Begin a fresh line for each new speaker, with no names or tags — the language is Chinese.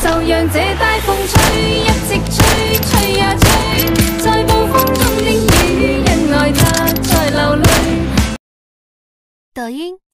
就让这大风吹一直吹吹呀吹。在暴风中的雨因爱她在流泪。
抖音。